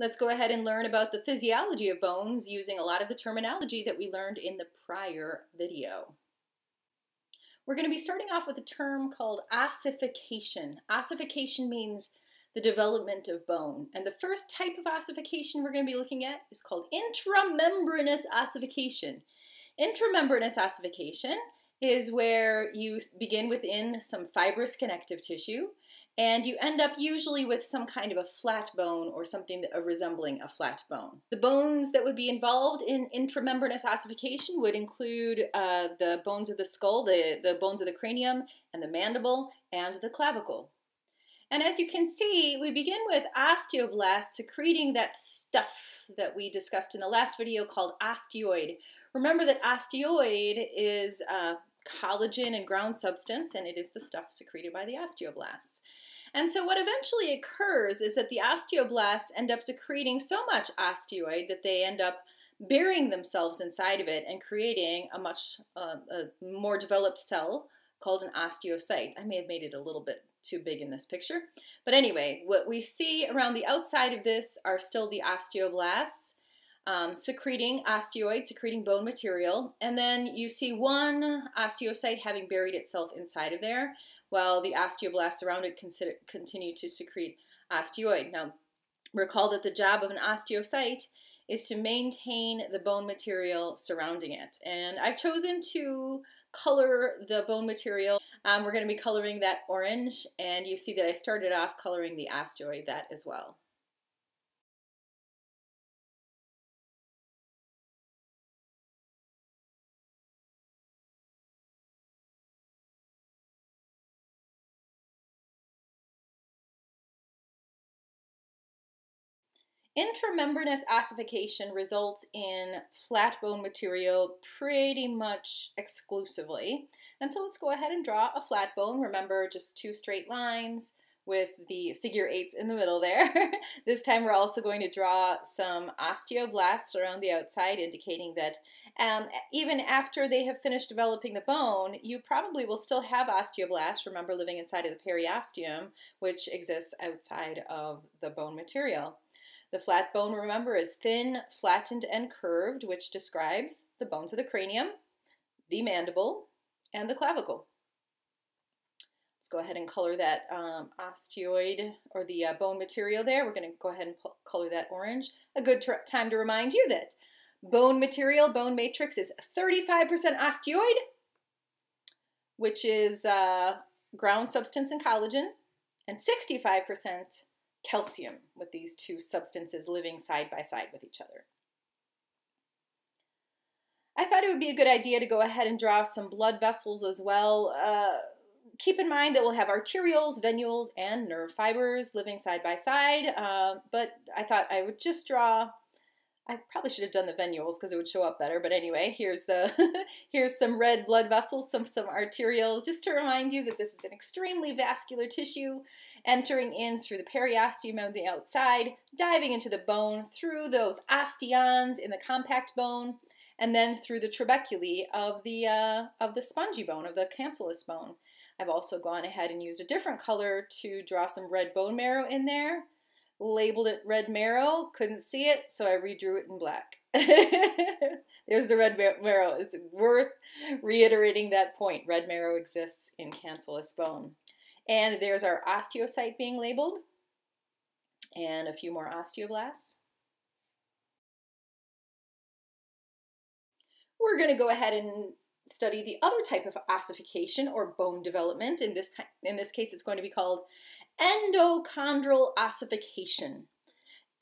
Let's go ahead and learn about the physiology of bones using a lot of the terminology that we learned in the prior video. We're going to be starting off with a term called ossification. Ossification means the development of bone. And the first type of ossification we're going to be looking at is called intramembranous ossification. Intramembranous ossification is where you begin within some fibrous connective tissue and you end up usually with some kind of a flat bone or something that, uh, resembling a flat bone. The bones that would be involved in intramembranous ossification would include uh, the bones of the skull, the, the bones of the cranium, and the mandible, and the clavicle. And as you can see, we begin with osteoblasts secreting that stuff that we discussed in the last video called osteoid. Remember that osteoid is uh, collagen and ground substance, and it is the stuff secreted by the osteoblasts. And so what eventually occurs is that the osteoblasts end up secreting so much osteoid that they end up burying themselves inside of it and creating a much uh, a more developed cell called an osteocyte. I may have made it a little bit too big in this picture. But anyway, what we see around the outside of this are still the osteoblasts um, secreting osteoid, secreting bone material. And then you see one osteocyte having buried itself inside of there while the osteoblasts around it consider, continue to secrete osteoid. Now, recall that the job of an osteocyte is to maintain the bone material surrounding it. And I've chosen to color the bone material. Um, we're going to be coloring that orange, and you see that I started off coloring the osteoid that as well. Intramembranous ossification results in flat bone material pretty much exclusively. And so let's go ahead and draw a flat bone. Remember, just two straight lines with the figure eights in the middle there. this time we're also going to draw some osteoblasts around the outside, indicating that um, even after they have finished developing the bone, you probably will still have osteoblasts, remember living inside of the periosteum, which exists outside of the bone material. The flat bone, remember, is thin, flattened, and curved, which describes the bones of the cranium, the mandible, and the clavicle. Let's go ahead and color that um, osteoid or the uh, bone material there. We're going to go ahead and color that orange. A good time to remind you that bone material, bone matrix is 35% osteoid, which is uh, ground substance and collagen, and 65% calcium with these two substances living side by side with each other. I thought it would be a good idea to go ahead and draw some blood vessels as well. Uh, keep in mind that we'll have arterioles, venules, and nerve fibers living side by side, uh, but I thought I would just draw I probably should have done the venules because it would show up better. But anyway, here's the here's some red blood vessels, some some arterial, just to remind you that this is an extremely vascular tissue entering in through the periosteum on the outside, diving into the bone through those osteons in the compact bone, and then through the trabeculae of the uh, of the spongy bone of the cancellous bone. I've also gone ahead and used a different color to draw some red bone marrow in there labeled it red marrow, couldn't see it, so I redrew it in black. There's the red marrow. It's worth reiterating that point. Red marrow exists in cancellous bone. And there's our osteocyte being labeled, and a few more osteoblasts. We're going to go ahead and study the other type of ossification or bone development. In this, in this case, it's going to be called endochondral ossification.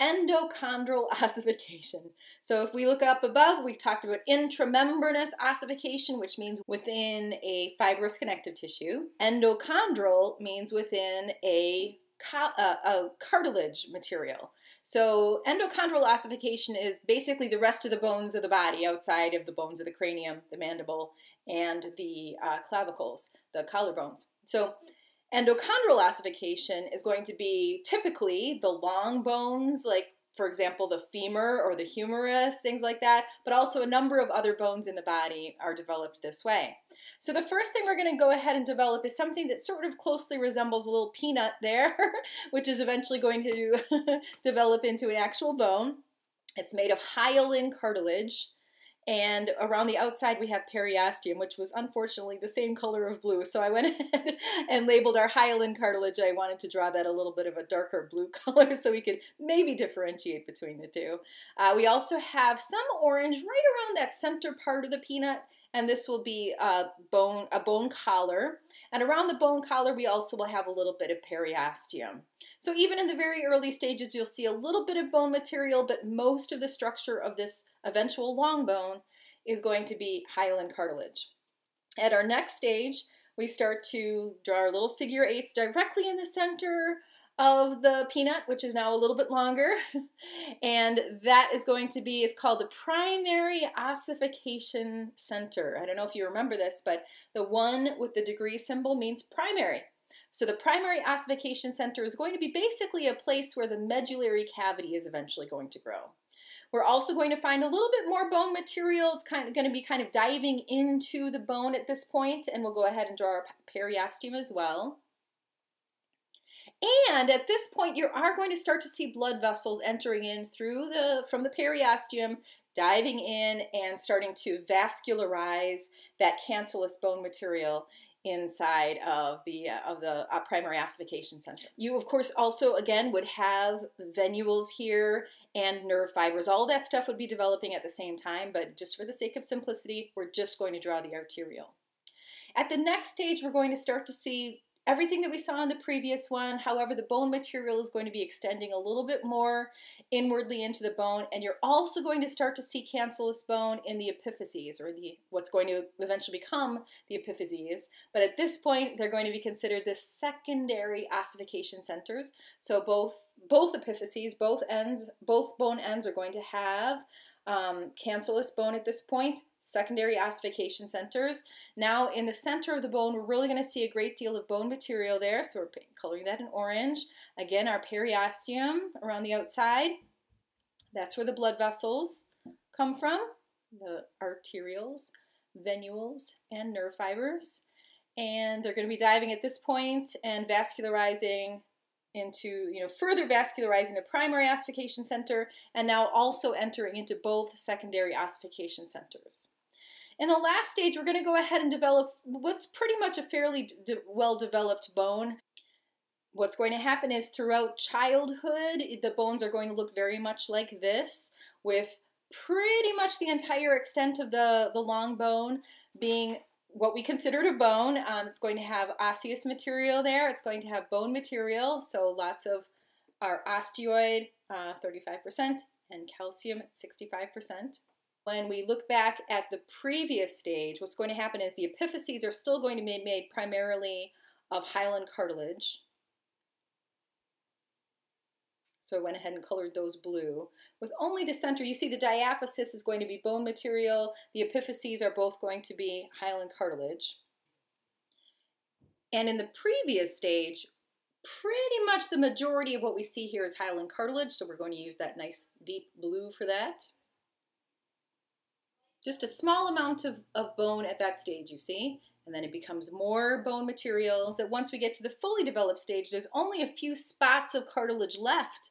Endochondral ossification. So if we look up above, we've talked about intramembranous ossification, which means within a fibrous connective tissue. Endochondral means within a, a, a cartilage material. So endochondral ossification is basically the rest of the bones of the body outside of the bones of the cranium, the mandible, and the uh, clavicles, the collarbones. So Endochondral ossification is going to be typically the long bones, like for example, the femur or the humerus, things like that, but also a number of other bones in the body are developed this way. So the first thing we're going to go ahead and develop is something that sort of closely resembles a little peanut there, which is eventually going to develop into an actual bone. It's made of hyaline cartilage. And around the outside, we have periosteum, which was unfortunately the same color of blue. So I went ahead and labeled our hyaline cartilage. I wanted to draw that a little bit of a darker blue color so we could maybe differentiate between the two. Uh, we also have some orange right around that center part of the peanut, and this will be a bone, a bone collar. And around the bone collar, we also will have a little bit of periosteum. So even in the very early stages, you'll see a little bit of bone material, but most of the structure of this eventual long bone is going to be hyaline cartilage. At our next stage, we start to draw our little figure eights directly in the center of the peanut, which is now a little bit longer. and that is going to be, it's called the primary ossification center. I don't know if you remember this, but the one with the degree symbol means primary. So the primary ossification center is going to be basically a place where the medullary cavity is eventually going to grow. We're also going to find a little bit more bone material. It's kind of going to be kind of diving into the bone at this point, and we'll go ahead and draw our periosteum as well. And at this point, you are going to start to see blood vessels entering in through the from the periosteum, diving in and starting to vascularize that cancellous bone material inside of the uh, of the uh, primary ossification center. You of course also again would have venules here and nerve fibers. All that stuff would be developing at the same time, but just for the sake of simplicity, we're just going to draw the arteriole. At the next stage, we're going to start to see everything that we saw in the previous one. However, the bone material is going to be extending a little bit more inwardly into the bone, and you're also going to start to see cancellous bone in the epiphyses, or the what's going to eventually become the epiphyses. But at this point, they're going to be considered the secondary ossification centers. So both both epiphyses, both ends, both bone ends are going to have um, cancellous bone at this point, secondary ossification centers. Now in the center of the bone, we're really going to see a great deal of bone material there, so we're coloring that in orange. Again, our periosteum around the outside, that's where the blood vessels come from, the arterioles, venules, and nerve fibers. And they're going to be diving at this point and vascularizing into, you know, further vascularizing the primary ossification center and now also entering into both secondary ossification centers. In the last stage, we're going to go ahead and develop what's pretty much a fairly de well-developed bone. What's going to happen is throughout childhood, the bones are going to look very much like this, with pretty much the entire extent of the, the long bone being what we considered a bone. Um, it's going to have osseous material there. It's going to have bone material, so lots of our osteoid, uh, 35%, and calcium at 65%. When we look back at the previous stage, what's going to happen is the epiphyses are still going to be made primarily of hyaline cartilage. So I went ahead and colored those blue. With only the center, you see the diaphysis is going to be bone material. The epiphyses are both going to be hyaline cartilage. And in the previous stage, pretty much the majority of what we see here is hyaline cartilage, so we're going to use that nice deep blue for that. Just a small amount of, of bone at that stage, you see and then it becomes more bone materials that once we get to the fully developed stage, there's only a few spots of cartilage left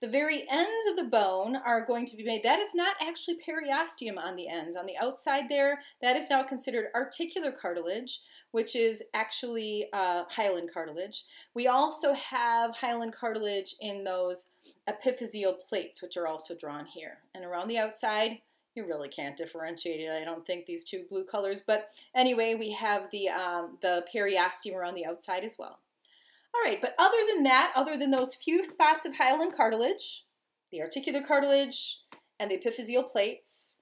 the very ends of the bone are going to be made. That is not actually periosteum on the ends. On the outside there, that is now considered articular cartilage, which is actually uh, hyaline cartilage. We also have hyaline cartilage in those epiphyseal plates, which are also drawn here. And around the outside, you really can't differentiate it. I don't think these two blue colors, but anyway, we have the um, the periosteum around the outside as well. All right, but other than that, other than those few spots of hyaline cartilage, the articular cartilage, and the epiphyseal plates,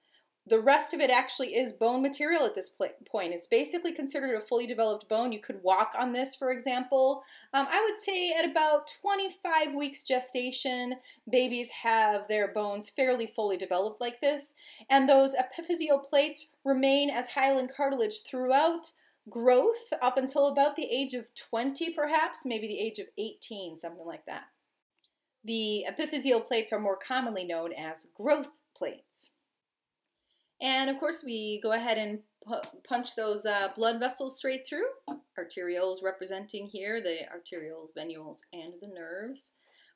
the rest of it actually is bone material at this point. It's basically considered a fully developed bone. You could walk on this, for example. Um, I would say at about 25 weeks gestation, babies have their bones fairly fully developed like this. And those epiphyseal plates remain as hyaline cartilage throughout growth up until about the age of 20, perhaps, maybe the age of 18, something like that. The epiphyseal plates are more commonly known as growth plates. And of course, we go ahead and punch those uh, blood vessels straight through. Arterioles representing here the arterioles, venules, and the nerves,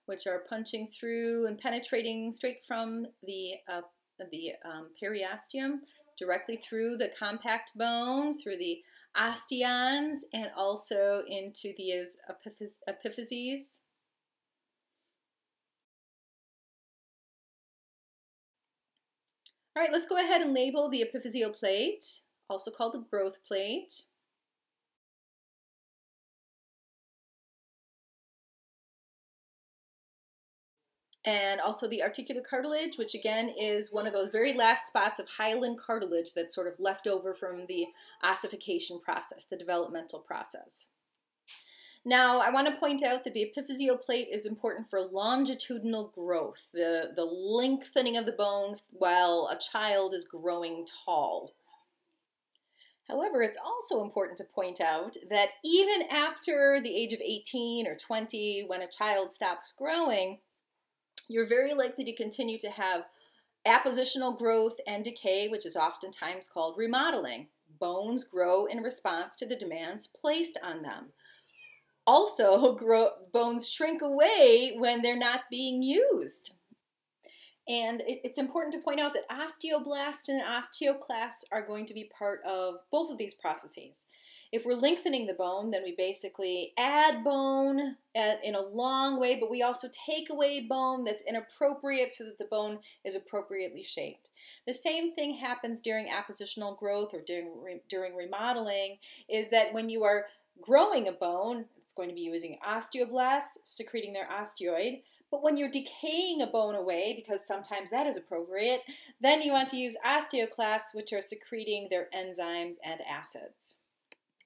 which are punching through and penetrating straight from the, uh, the um, periosteum directly through the compact bone, through the osteons, and also into the epiphyses. All right, let's go ahead and label the epiphyseal plate, also called the growth plate. And also the articular cartilage, which again is one of those very last spots of hyaline cartilage that's sort of left over from the ossification process, the developmental process. Now, I want to point out that the epiphyseal plate is important for longitudinal growth, the, the lengthening of the bone while a child is growing tall. However, it's also important to point out that even after the age of 18 or 20, when a child stops growing, you're very likely to continue to have appositional growth and decay, which is oftentimes called remodeling. Bones grow in response to the demands placed on them. Also, grow, bones shrink away when they're not being used. And it, it's important to point out that osteoblasts and osteoclasts are going to be part of both of these processes. If we're lengthening the bone, then we basically add bone at, in a long way, but we also take away bone that's inappropriate so that the bone is appropriately shaped. The same thing happens during appositional growth or during, during remodeling, is that when you are growing a bone, it's going to be using osteoblasts secreting their osteoid. But when you're decaying a bone away, because sometimes that is appropriate, then you want to use osteoclasts, which are secreting their enzymes and acids.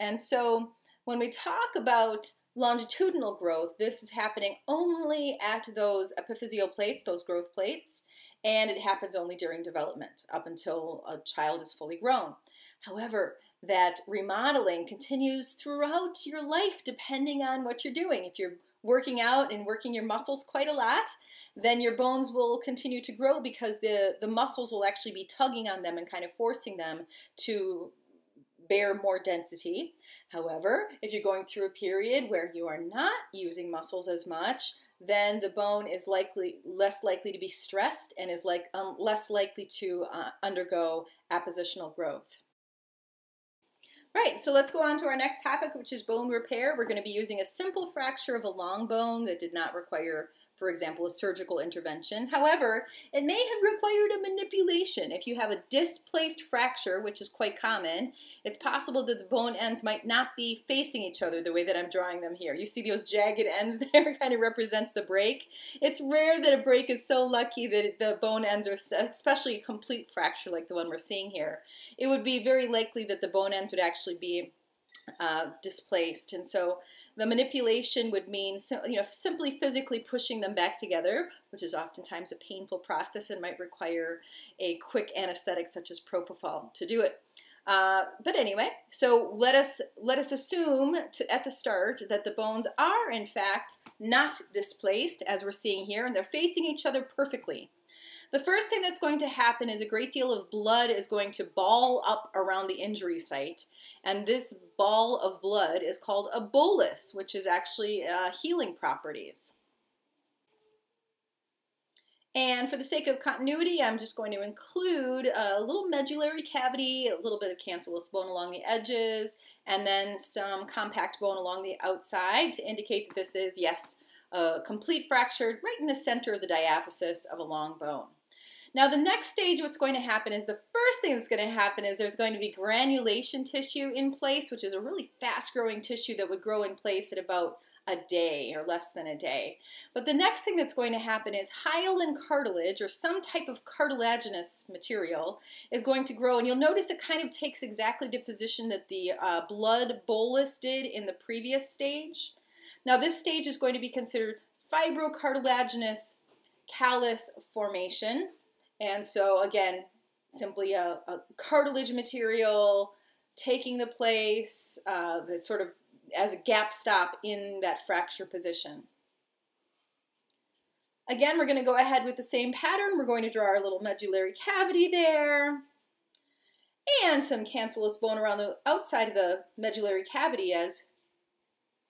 And so when we talk about longitudinal growth, this is happening only at those epiphyseal plates, those growth plates, and it happens only during development up until a child is fully grown. However, that remodeling continues throughout your life depending on what you're doing. If you're working out and working your muscles quite a lot, then your bones will continue to grow because the, the muscles will actually be tugging on them and kind of forcing them to bear more density. However, if you're going through a period where you are not using muscles as much, then the bone is likely less likely to be stressed and is like um, less likely to uh, undergo appositional growth. Right, so let's go on to our next topic, which is bone repair. We're going to be using a simple fracture of a long bone that did not require for example, a surgical intervention. However, it may have required a manipulation. If you have a displaced fracture, which is quite common, it's possible that the bone ends might not be facing each other the way that I'm drawing them here. You see those jagged ends there kind of represents the break. It's rare that a break is so lucky that the bone ends are, especially a complete fracture like the one we're seeing here. It would be very likely that the bone ends would actually be uh, displaced. And so the manipulation would mean you know, simply physically pushing them back together, which is oftentimes a painful process and might require a quick anesthetic such as propofol to do it. Uh, but anyway, so let us let us assume to, at the start that the bones are in fact not displaced as we're seeing here, and they're facing each other perfectly. The first thing that's going to happen is a great deal of blood is going to ball up around the injury site, and this ball of blood is called a bolus, which is actually uh, healing properties. And for the sake of continuity, I'm just going to include a little medullary cavity, a little bit of cancellous bone along the edges, and then some compact bone along the outside to indicate that this is, yes, a complete fracture right in the center of the diaphysis of a long bone. Now the next stage what's going to happen is the first thing that's going to happen is there's going to be granulation tissue in place, which is a really fast growing tissue that would grow in place at about a day or less than a day. But the next thing that's going to happen is hyaline cartilage or some type of cartilaginous material is going to grow and you'll notice it kind of takes exactly the position that the uh, blood bolus did in the previous stage. Now this stage is going to be considered fibrocartilaginous callus formation and so again, simply a, a cartilage material taking the place, uh, the sort of as a gap stop in that fracture position. Again, we're going to go ahead with the same pattern. We're going to draw our little medullary cavity there. and some cancellous bone around the outside of the medullary cavity as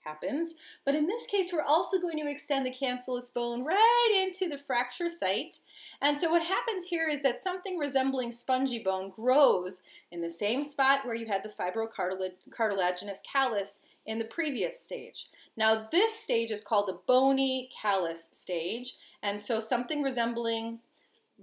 happens. But in this case, we're also going to extend the cancellous bone right into the fracture site. And so what happens here is that something resembling spongy bone grows in the same spot where you had the fibrocartilaginous callus in the previous stage. Now this stage is called the bony callus stage. And so something resembling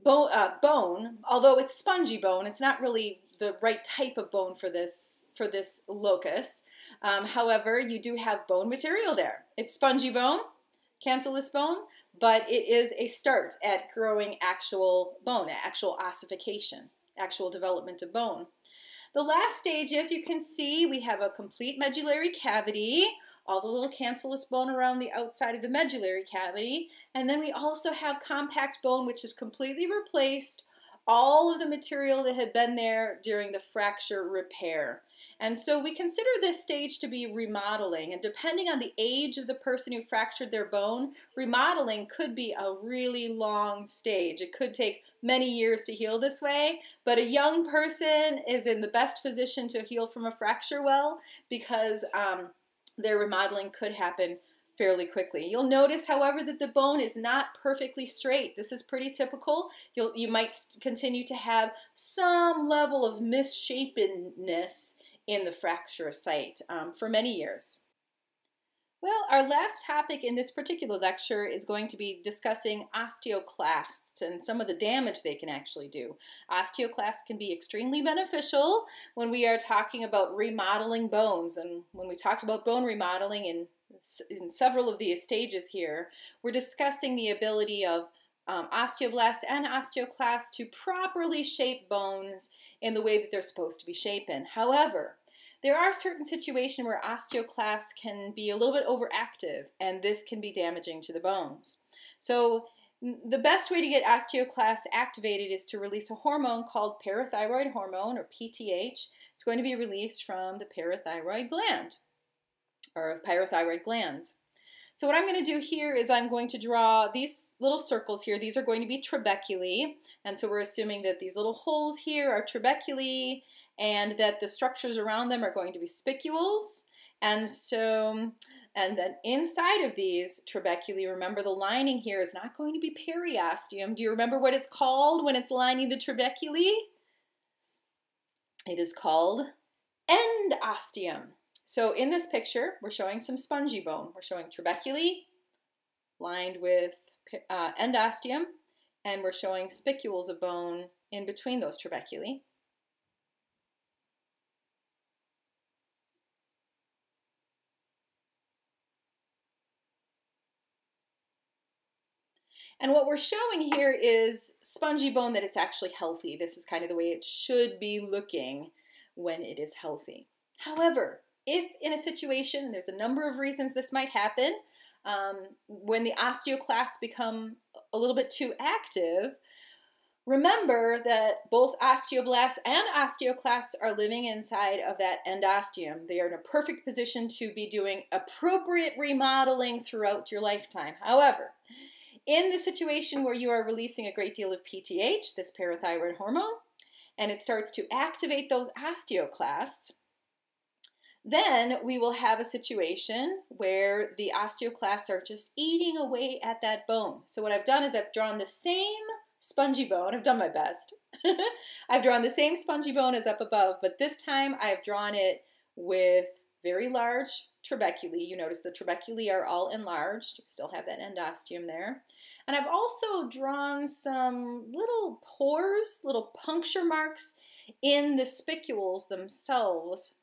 bone, uh, bone, although it's spongy bone, it's not really the right type of bone for this, for this locus. Um, however, you do have bone material there. It's spongy bone, cancellous bone, but it is a start at growing actual bone, actual ossification, actual development of bone. The last stage, as you can see, we have a complete medullary cavity, all the little cancellous bone around the outside of the medullary cavity, and then we also have compact bone, which is completely replaced all of the material that had been there during the fracture repair. And so we consider this stage to be remodeling. And depending on the age of the person who fractured their bone, remodeling could be a really long stage. It could take many years to heal this way, but a young person is in the best position to heal from a fracture well because um, their remodeling could happen fairly quickly. You'll notice, however, that the bone is not perfectly straight. This is pretty typical. You'll, you might continue to have some level of misshapenness in the fracture site um, for many years. Well, our last topic in this particular lecture is going to be discussing osteoclasts and some of the damage they can actually do. Osteoclasts can be extremely beneficial when we are talking about remodeling bones. And when we talked about bone remodeling in, in several of these stages here, we're discussing the ability of um, osteoblasts and osteoclasts to properly shape bones in the way that they're supposed to be shapen. However, there are certain situations where osteoclasts can be a little bit overactive, and this can be damaging to the bones. So the best way to get osteoclasts activated is to release a hormone called parathyroid hormone, or PTH. It's going to be released from the parathyroid gland, or parathyroid glands. So what I'm going to do here is I'm going to draw these little circles here. These are going to be trabeculae. And so we're assuming that these little holes here are trabeculae and that the structures around them are going to be spicules. And so, and then inside of these trabeculae, remember the lining here is not going to be periosteum. Do you remember what it's called when it's lining the trabeculae? It is called endosteum. So in this picture, we're showing some spongy bone. We're showing trabeculae lined with uh, endosteum, and we're showing spicules of bone in between those trabeculae. And what we're showing here is spongy bone that it's actually healthy. This is kind of the way it should be looking when it is healthy. However, if in a situation, there's a number of reasons this might happen, um, when the osteoclasts become a little bit too active, remember that both osteoblasts and osteoclasts are living inside of that endosteum. They are in a perfect position to be doing appropriate remodeling throughout your lifetime. However, in the situation where you are releasing a great deal of PTH, this parathyroid hormone, and it starts to activate those osteoclasts, then we will have a situation where the osteoclasts are just eating away at that bone. So what I've done is I've drawn the same spongy bone. I've done my best. I've drawn the same spongy bone as up above, but this time I've drawn it with very large trabeculae. You notice the trabeculae are all enlarged. You still have that endosteum there. And I've also drawn some little pores, little puncture marks in the spicules themselves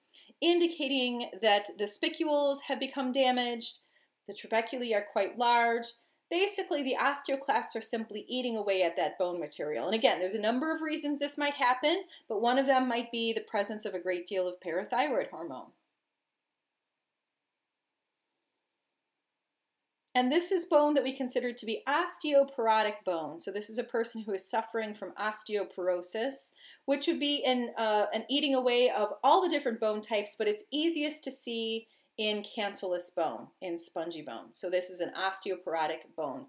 indicating that the spicules have become damaged, the trabeculae are quite large. Basically, the osteoclasts are simply eating away at that bone material. And again, there's a number of reasons this might happen, but one of them might be the presence of a great deal of parathyroid hormone. And this is bone that we consider to be osteoporotic bone. So this is a person who is suffering from osteoporosis, which would be an, uh, an eating away of all the different bone types, but it's easiest to see in cancellous bone, in spongy bone. So this is an osteoporotic bone.